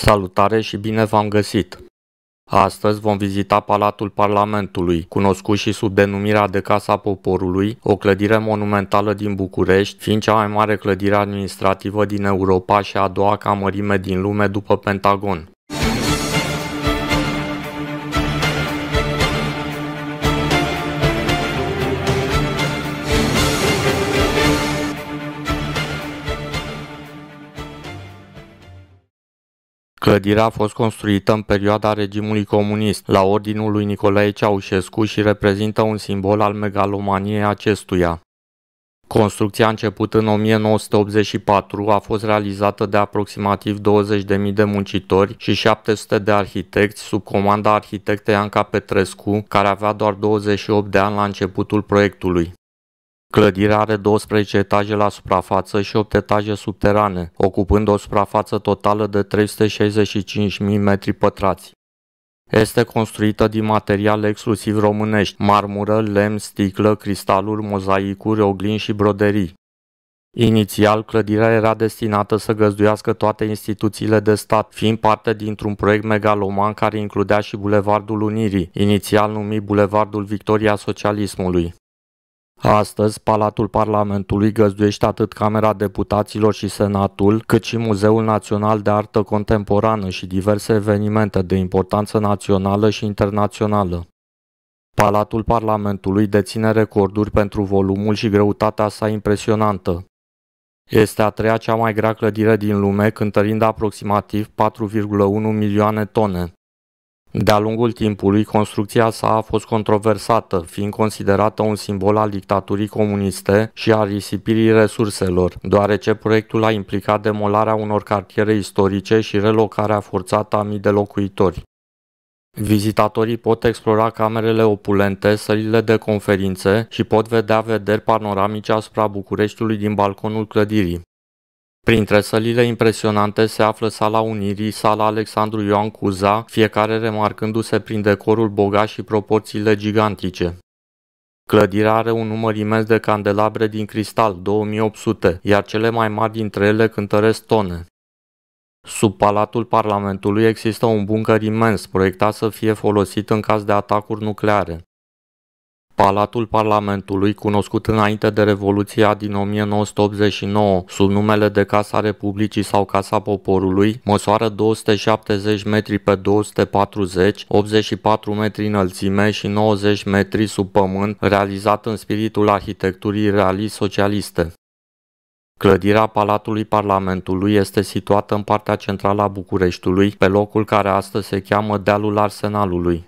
Salutare și bine v-am găsit! Astăzi vom vizita Palatul Parlamentului, cunoscut și sub denumirea de Casa Poporului, o clădire monumentală din București, fiind cea mai mare clădire administrativă din Europa și a doua ca mărime din lume după Pentagon. Clădirea a fost construită în perioada regimului comunist, la ordinul lui Nicolae Ceaușescu și reprezintă un simbol al megalomaniei acestuia. Construcția a început în 1984, a fost realizată de aproximativ 20.000 de muncitori și 700 de arhitecți sub comanda arhitectei Anca Petrescu, care avea doar 28 de ani la începutul proiectului. Clădirea are 12 etaje la suprafață și 8 etaje subterane, ocupând o suprafață totală de 365.000 metri pătrați. Este construită din materiale exclusiv românești, marmură, lemn, sticlă, cristaluri, mozaicuri, oglini și broderii. Inițial, clădirea era destinată să găzduiască toate instituțiile de stat, fiind parte dintr-un proiect megaloman care includea și Bulevardul Unirii, inițial numit Bulevardul Victoria Socialismului. Astăzi, Palatul Parlamentului găzduiește atât Camera Deputaților și Senatul, cât și Muzeul Național de Artă Contemporană și diverse evenimente de importanță națională și internațională. Palatul Parlamentului deține recorduri pentru volumul și greutatea sa impresionantă. Este a treia cea mai grea clădire din lume, cântărind aproximativ 4,1 milioane tone. De-a lungul timpului, construcția sa a fost controversată, fiind considerată un simbol al dictaturii comuniste și a risipirii resurselor, deoarece proiectul a implicat demolarea unor cartiere istorice și relocarea forțată a mii de locuitori. Vizitatorii pot explora camerele opulente, sălile de conferințe și pot vedea vederi panoramice asupra Bucureștiului din balconul clădirii. Printre sălile impresionante se află Sala Unirii, Sala Alexandru Ioan Cuza, fiecare remarcându-se prin decorul bogat și proporțiile gigantice. Clădirea are un număr imens de candelabre din cristal, 2800, iar cele mai mari dintre ele cântăresc tone. Sub Palatul Parlamentului există un buncăr imens, proiectat să fie folosit în caz de atacuri nucleare. Palatul Parlamentului, cunoscut înainte de Revoluția din 1989 sub numele de Casa Republicii sau Casa Poporului, măsoară 270 metri pe 240, 84 metri înălțime și 90 metri sub pământ, realizat în spiritul arhitecturii realist-socialiste. Clădirea Palatului Parlamentului este situată în partea centrală a Bucureștiului, pe locul care astăzi se cheamă Dealul Arsenalului.